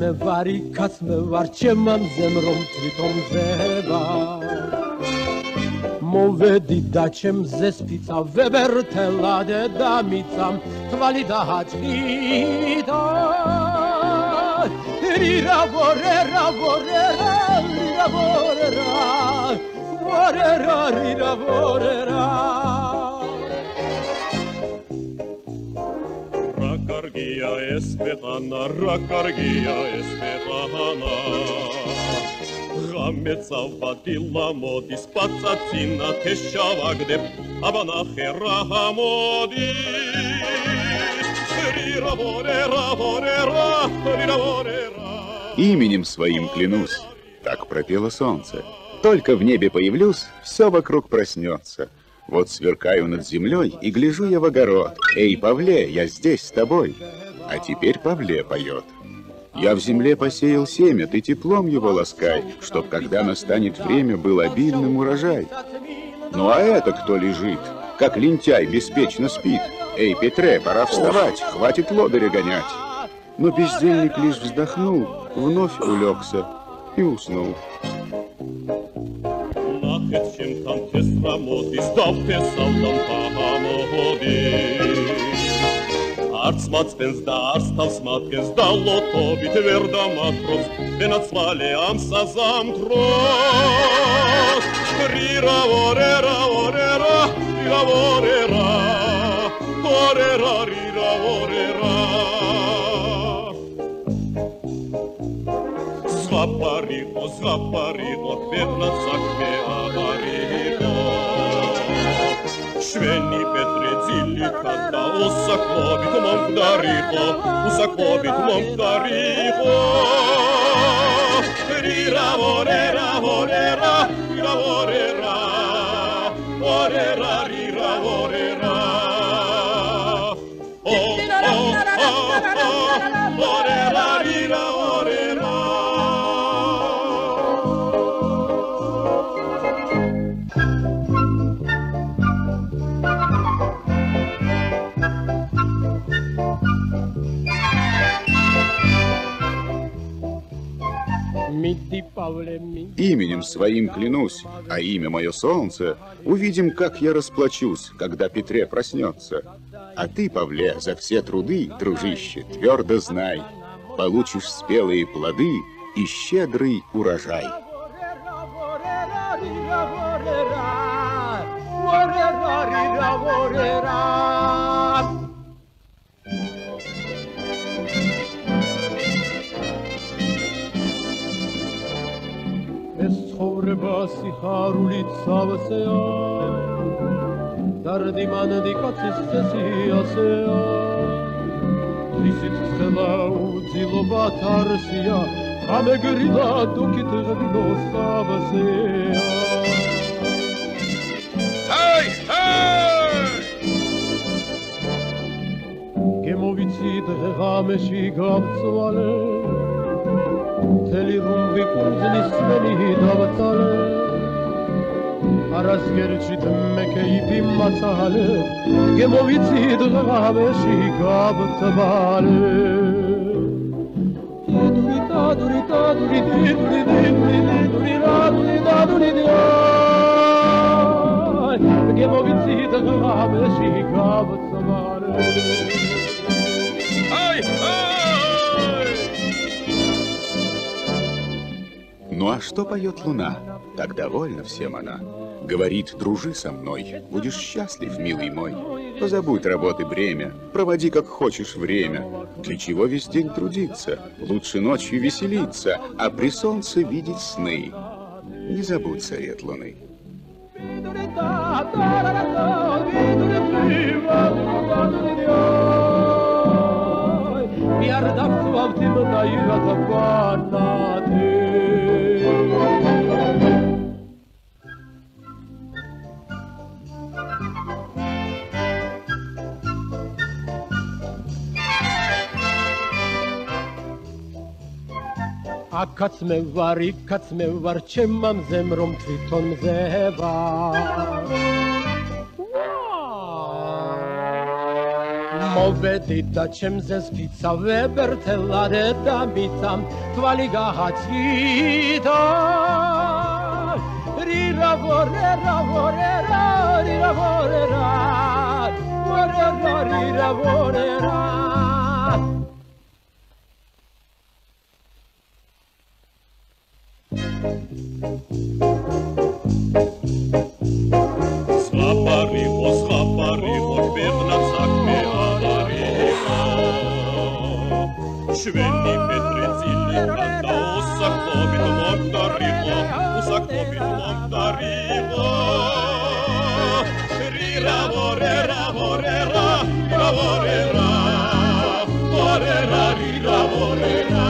მე ვარ, იქაც მე ვარ, ჩემამზემ რომ თვითონ ზება. მოვედი და ჩემზე სპიცა ვებერთელა და მიწამ თვალი დააჭიდა. რირა ვორერა ვორერა რირა ვორერა ვორერა რირა ვორერა Светлана, е Ракаргия, е Светлана. Вадила моди, спаца цина тещава, где абанахе рахамоди. Именем своим клянусь, так пропело солнце. Только в небе появлюсь, все вокруг проснется — вот сверкаю над землей и гляжу я в огород. Эй, Павле, я здесь с тобой. А теперь Павле поет. Я в земле посеял семя, ты теплом его ласкай, Чтоб, когда настанет время, был обильным урожай. Ну а это кто лежит? Как лентяй беспечно спит. Эй, Петре, пора вставать, хватит лодыря гонять. Но бездельник лишь вздохнул, вновь улегся и уснул. Перчим там те срамоти, ставте савдан пагамогоди. Арцмацпен зда, арставсматкен зда, лотоби тверда матрос, Венацвали амса замтрос. Рира, орера, орера, рира, орера, орера, рира, орера, canta Usakovitu mam dariho, Usakovitu mam dariho. Rira vorera vorera, rira vorera, vorera rira vorera. Oh oh oh oh, vorera rira vorera. Именем своим клянусь, а имя мое солнце, увидим, как я расплачусь, когда Петре проснется. А ты, Павле, за все труды, дружище, твердо знай, получишь спелые плоды и щедрый урожай. სიხარულით სავსეა დარდიმანდი კაცის წესი ასეა. ისიც ხელა უძილობა თარსია ამეგრილა დუქით ღბინო სავსეა. ჰეი ჰეი! გემოვიცით ღამეში გავწვალე თელიღუმ ვიკუნძლის სვენი დავწალე არასგერჩით მექე იფიმაცალე გემოვიცით ღავეში გაბწვალე დედური დადური დადური დედური დედური დედური რადური დადური გემოვიცით ღავეში გაბწვალე что поет луна? Так довольна всем она. Говорит, дружи со мной, будешь счастлив, милый мой. Позабудь работы бремя, проводи как хочешь время. Для чего весь день трудиться? Лучше ночью веселиться, а при солнце видеть сны. Не забудь совет луны. Iar dazu auf dem Naira Tafanate. აქაც მე ვარ, იქაც მე ვარ, ჩემამზე რომ თვითონ მზე ვარ. მოვედი და ჩემზე სფიცავებ ერთელ და მიწამ თვალი გააჩიტა რირა ვორე რა ვორე რა რირა ვორე რა ვორე რა რირა ვორე რა. Швени петрицили, брата, усак лобит лом дарило, усак лобит лом дарило. Рира, ворера, ворера, рира, ворера, ворера, рира, ворера.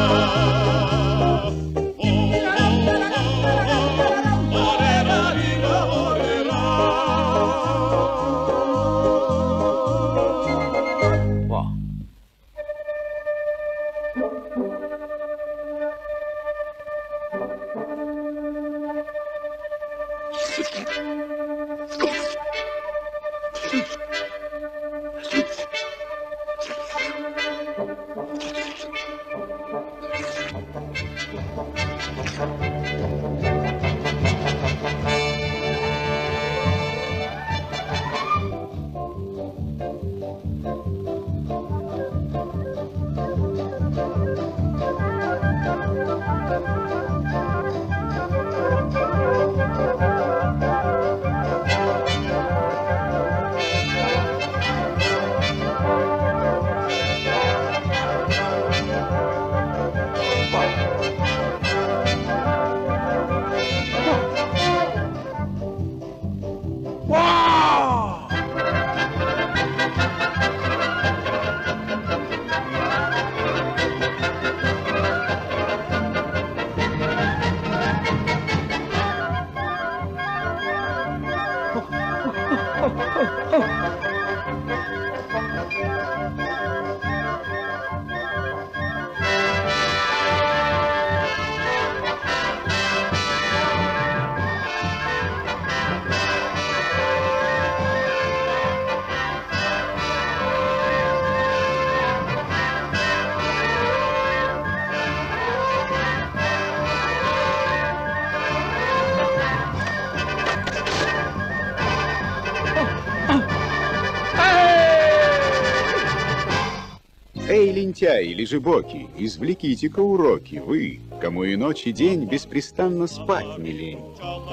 Эй, лентяи, лежебоки, извлеките-ка уроки, вы, кому и ночь, и день беспрестанно спать не лень.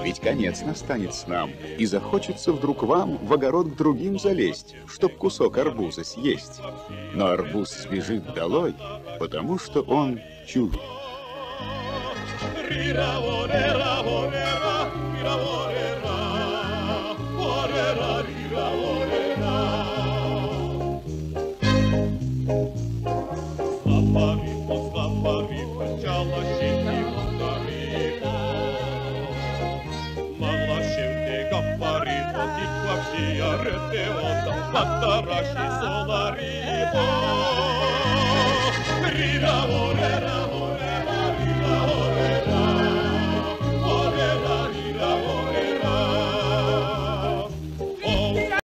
Ведь конец настанет с нам, и захочется вдруг вам в огород к другим залезть, чтоб кусок арбуза съесть. Но арбуз сбежит долой, потому что он чужд. panteota, Hattarashi Solaripo, Rinavori.